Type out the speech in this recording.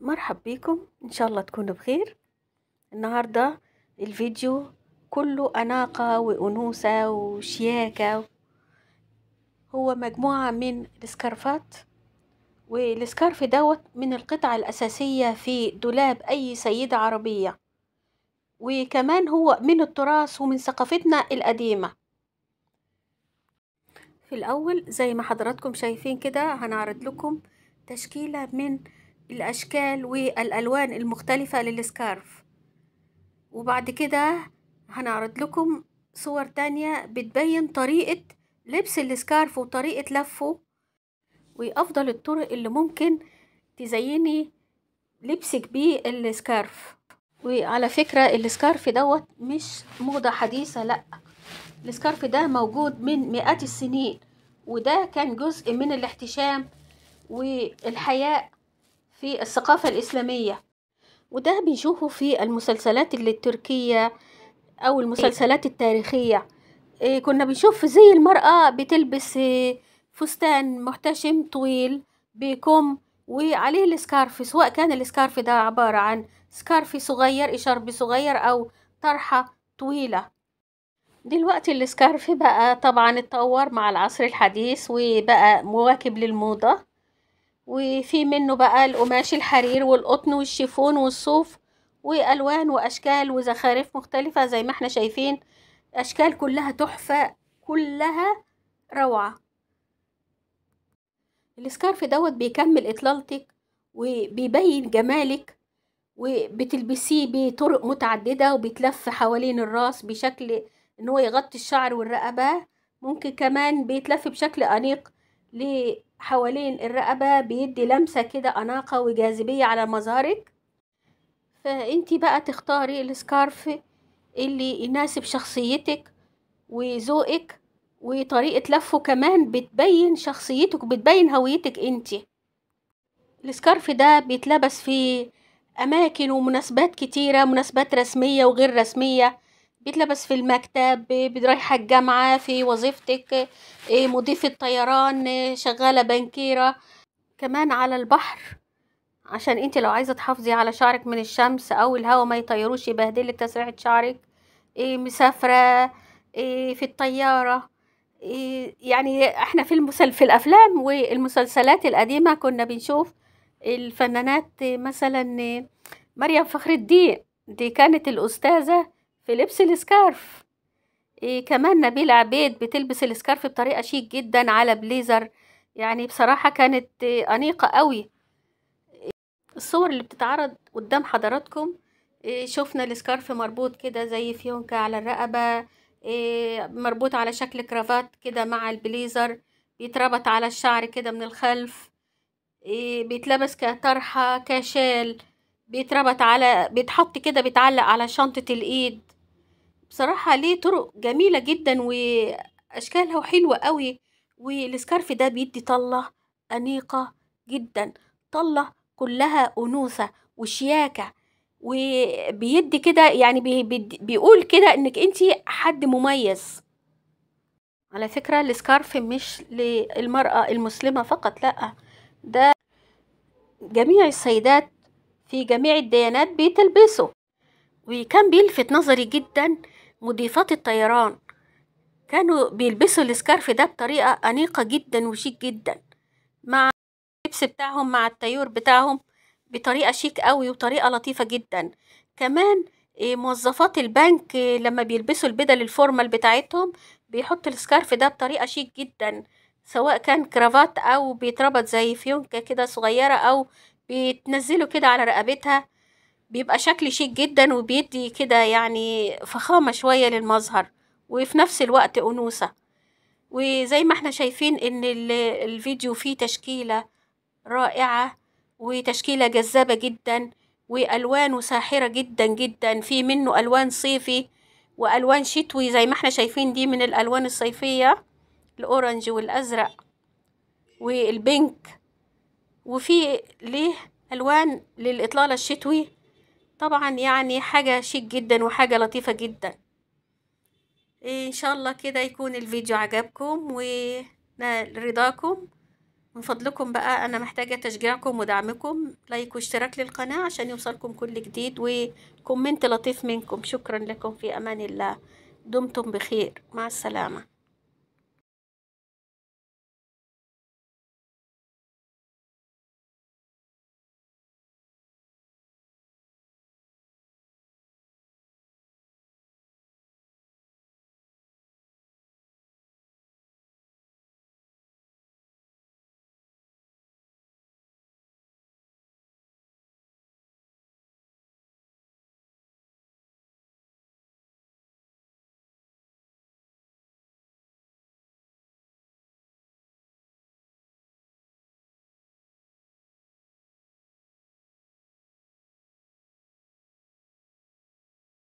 مرحب بيكم إن شاء الله تكونوا بخير. النهاردة الفيديو كله أناقة وأنوثة وشياكة. هو مجموعة من السكارفات والسكارف دوت من القطع الأساسية في دولاب أي سيدة عربية. وكمان هو من التراث ومن ثقافتنا القديمة. في الأول زي ما حضراتكم شايفين كده هنعرض لكم تشكيلة من الأشكال والألوان المختلفة للسكارف. وبعد كده هنعرض لكم صور تانية بتبين طريقة لبس السكارف وطريقة لفه وأفضل الطرق اللي ممكن تزيني لبسك بيه السكارف. وعلى فكرة السكارف دوت مش موضة حديثة لأ السكارف ده موجود من مئات السنين وده كان جزء من الاحتشام والحياء في الثقافة الإسلامية وده بنشوفه في المسلسلات التركية أو المسلسلات التاريخية. إيه كنا بنشوف زي المرأة بتلبس إيه فستان محتشم طويل بكم وعليه السكارف سواء كان السكارف ده عبارة عن سكارف صغير إشارب صغير أو طرحة طويلة. دلوقتي السكارف بقى طبعا اتطور مع العصر الحديث وبقى مواكب للموضة. وفي منه بقى القماش الحرير والقطن والشيفون والصوف وألوان وأشكال وزخارف مختلفة زي ما إحنا شايفين. أشكال كلها تحفة كلها روعة. السكارف دوت بيكمل إطلالتك وبيبين جمالك وبتلبسيه بطرق متعددة وبيتلف حوالين الراس بشكل إن هو يغطي الشعر والرقبة. ممكن كمان بيتلف بشكل أنيق حوالين الرقبة بيدي لمسة كده أناقة وجاذبية على مظهرك فانتي بقى تختاري السكارف اللي يناسب شخصيتك وذوقك وطريقة لفه كمان بتبين شخصيتك وبتبين هويتك انتي السكارف ده بيتلبس في أماكن ومناسبات كتيرة مناسبات رسمية وغير رسمية. بيتلبس في المكتب رايحة الجامعة في وظيفتك مضيفة طيران شغالة بنكيرة. كمان على البحر عشان أنت لو عايزة تحافظي على شعرك من الشمس أو الهوا ما يطيروش يبهدلك تسريحة شعرك. مسافرة في الطيارة. يعني إحنا في المسل في الأفلام والمسلسلات القديمة كنا بنشوف الفنانات مثلا مريم فخر الدين. دي كانت الأستاذة في لبس السكارف. إيه كمان نبيلة عبيد بتلبس السكارف بطريقة شيك جدا على بليزر. يعني بصراحة كانت أنيقة قوي. الصور اللي بتتعرض قدام حضراتكم إيه شفنا السكارف مربوط كده زي فيونكة على الرقبة إيه مربوط على شكل كرافات كده مع البليزر بيتربط على الشعر كده من الخلف إيه بيتلبس كطرحة كشال بيتربط على بيتحط كده بيتعلق على شنطة الإيد. بصراحة ليه طرق جميلة جدا وأشكالها حلوة قوي والسكارف ده بيدي طلة أنيقة جدا طلة كلها أنوثة وشياكة وبيدي كده يعني بي بي بيقول كده إنك انتي حد مميز. على فكرة السكارف مش للمرأة المسلمة فقط لأ ده جميع السيدات في جميع الديانات بتلبسه. وكان بيلفت نظري جدا مضيفات الطيران. كانوا بيلبسوا السكارف ده بطريقة أنيقة جدا وشيك جدا مع اللبس بتاعهم مع التيور بتاعهم بطريقة شيك قوي وطريقة لطيفة جدا. كمان موظفات البنك لما بيلبسوا البدل ال formal بتاعتهم بيحطوا ال scarf ده بطريقة شيك جدا سواء كان كرافات أو بيتربط زي فيونكة كده صغيرة أو بيتنزلوا كده على رقبتها بيبقى شكل شيك جدا وبيدي كده يعني فخامة شوية للمظهر وفي نفس الوقت أنوثة. وزي ما إحنا شايفين إن الفيديو فيه تشكيلة رائعة وتشكيلة جذابة جدا وألوانه ساحرة جدا جدا في منه ألوان صيفي وألوان شتوي زي ما إحنا شايفين دي من الألوان الصيفية الأورنج والأزرق والبينك. وفي ليه ألوان للإطلالة الشتوي طبعا يعني حاجة شيك جدا وحاجة لطيفة جدا. إن شاء الله كده يكون الفيديو عجبكم ونال رضاكم من فضلكم بقى أنا محتاجة تشجيعكم ودعمكم. like واشتراك للقناة عشان يوصلكم كل جديد و comment لطيف منكم. شكرا لكم. في أمان الله. دمتم بخير. مع السلامة.